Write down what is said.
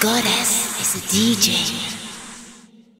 Goddess is a DJ.